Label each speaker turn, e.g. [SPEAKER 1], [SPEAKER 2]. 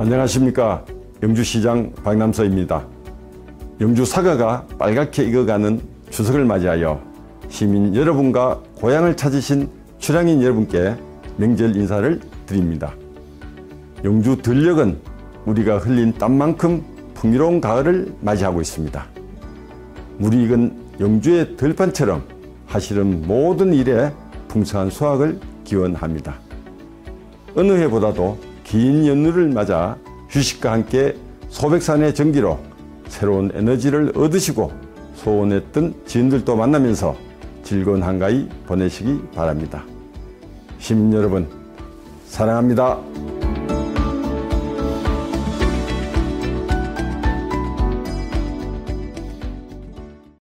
[SPEAKER 1] 안녕하십니까 영주시장 박남서입니다. 영주 사과가 빨갛게 익어가는 추석을 맞이하여 시민 여러분과 고향을 찾으신 출향인 여러분께 명절 인사를 드립니다. 영주 들녘은 우리가 흘린 땀만큼 풍요로운 가을을 맞이하고 있습니다. 물이 익은 영주의 들판처럼 하시는 모든 일에 풍성한 수확을 기원합니다. 어느 해보다도 긴 연휴를 맞아 휴식과 함께 소백산의 전기로 새로운 에너지를 얻으시고 소원했던 지인들도 만나면서 즐거운 한가위 보내시기 바랍니다. 시민 여러분, 사랑합니다.